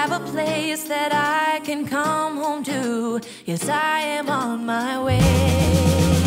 have a place that I can come home to. Yes, I am on my way.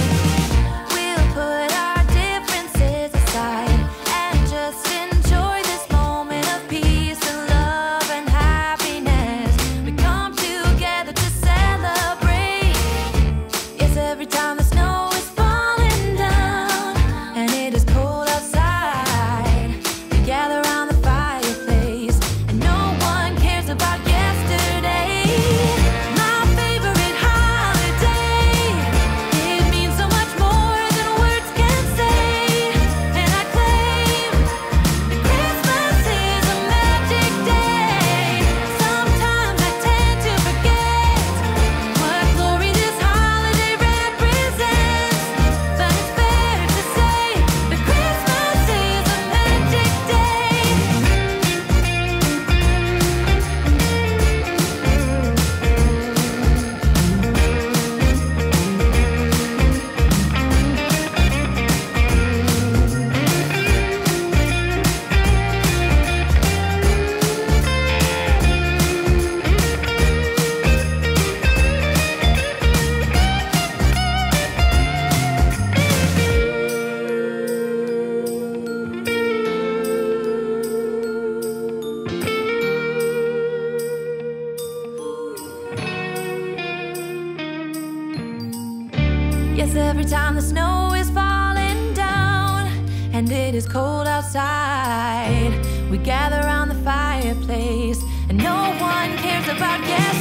every time the snow is falling down and it is cold outside. We gather around the fireplace and no one cares about getting.